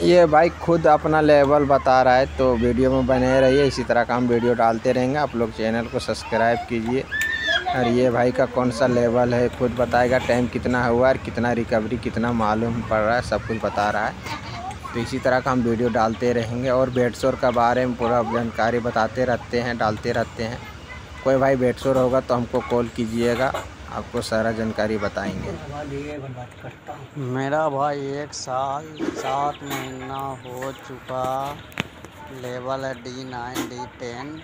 ये भाई खुद अपना लेवल बता रहा है तो वीडियो में बने रहिए। इसी तरह का हम वीडियो डालते रहेंगे। आप लोग चैनल को सब्सक्राइब कीजिए। और ये भाई का कौन सा लेवल है, खुद बताएगा। टाइम कितना हुआ और कितना रिकवरी कितना मालूम पड़ रहा है, सब कुछ बता रहा है। तो इसी तरह का हम वीडियो डालते रहेंगे। और बेडशोर का बारे में पूरा जानकारी बताते रहते हैं, डालते रहते हैं। कोई भाई बेडशोर होगा तो हमको कॉल कीजिएगा। आपको सारा जानकारी बताएँगे। मेरा भाई एक साल सात महीना हो चुका। लेवल है डी नाइन, डी टेन।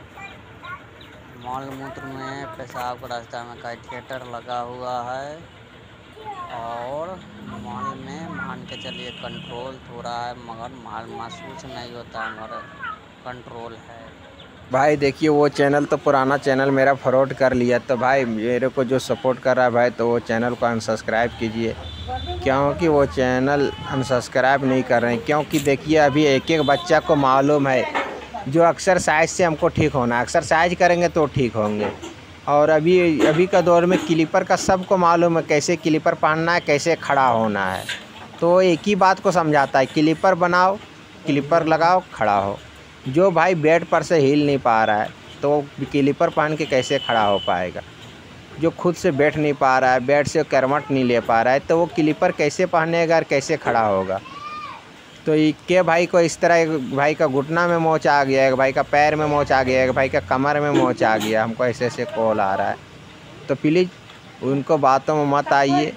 मॉल मूत्र में पेशाब का रास्ता में थिएटर लगा हुआ है। और मॉल में मान के चलिए कंट्रोल थोड़ा है, मगर माल महसूस नहीं होता है, मगर कंट्रोल है। भाई देखिए, वो चैनल तो पुराना चैनल मेरा फ्रॉड कर लिया तो भाई मेरे को जो सपोर्ट कर रहा है भाई तो वो चैनल को अनसब्सक्राइब कीजिए। क्योंकि वो चैनल अनसब्सक्राइब नहीं कर रहे हैं। क्योंकि देखिए, अभी एक एक बच्चा को मालूम है, जो एक्सरसाइज से हमको ठीक होना एक्सरसाइज करेंगे तो ठीक होंगे। और अभी अभी का दौर में क्लिपर का सबको मालूम है, कैसे क्लिपर पहनना है, कैसे खड़ा होना है। तो एक ही बात को समझाता है क्लिपर बनाओ क्लिपर लगाओ, खड़ा हो। जो भाई बेड पर से हिल नहीं पा रहा है तो क्लीपर पहन के कैसे खड़ा हो पाएगा? जो खुद से बैठ नहीं पा रहा है, बेड से करवट नहीं ले पा रहा है तो वो क्लीपर कैसे पहनेगा और कैसे खड़ा होगा? तो के भाई को इस तरह एक भाई का घुटना में मोच आ गया एक भाई का पैर में मोच आ गया एक भाई का कमर में मोच आ गया हमको ऐसे ऐसे कॉल आ रहा है। तो प्लीज़, उनको बातों में मत आइए।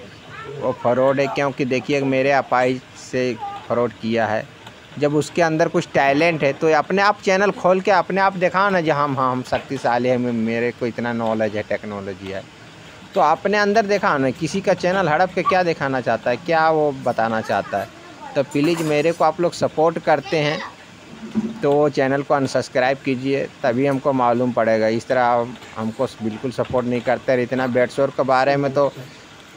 वो फ्रॉड है, क्योंकि देखिए मेरे अपाई से फ्रॉड किया है। जब उसके अंदर कुछ टैलेंट है तो अपने आप चैनल खोल के अपने आप दिखा ना जहाँ हम हाँ हम शक्तिशाली है मेरे को इतना नॉलेज है टेक्नोलॉजी है। तो अपने अंदर देखा ना, किसी का चैनल हड़प के क्या दिखाना चाहता है, क्या वो बताना चाहता है? तो प्लीज़ मेरे को आप लोग सपोर्ट करते हैं तो चैनल को अनसब्सक्राइब कीजिए, तभी हमको मालूम पड़ेगा। इस तरह हमको बिल्कुल सपोर्ट नहीं करते इतना बेडशोर के बारे में तो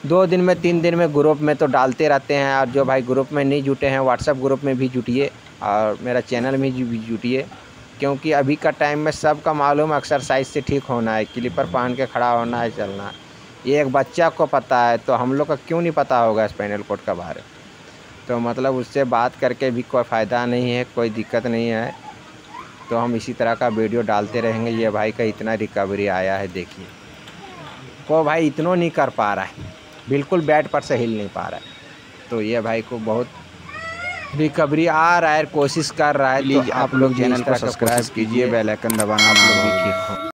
दो दिन में, तीन दिन में ग्रुप में तो डालते रहते हैं और जो भाई ग्रुप में नहीं जुटे हैं व्हाट्सअप ग्रुप में भी जुटिए और मेरा चैनल में भी जुटिए। क्योंकि अभी का टाइम में सबका मालूम एक्सरसाइज से ठीक होना है क्लिपर पहन के खड़ा होना है, चलना है। ये एक बच्चा को पता है तो हम लोग का क्यों नहीं पता होगा स्पाइनल कोड का बारे? तो मतलब उससे बात करके भी कोई फ़ायदा नहीं है, कोई दिक्कत नहीं है। तो हम इसी तरह का वीडियो डालते रहेंगे। ये भाई का इतना रिकवरी आया है, देखिए। को भाई इतना नहीं कर पा रहा है। बिल्कुल बैट पर से हिल नहीं पा रहा है। तो ये भाई को बहुत रिकवरी आ रहा है कोशिश कर रहा है। तो आप लोग चैनल को सब्सक्राइब कीजिए बेल आइकन दबाना आप लोग भी ठीक हो।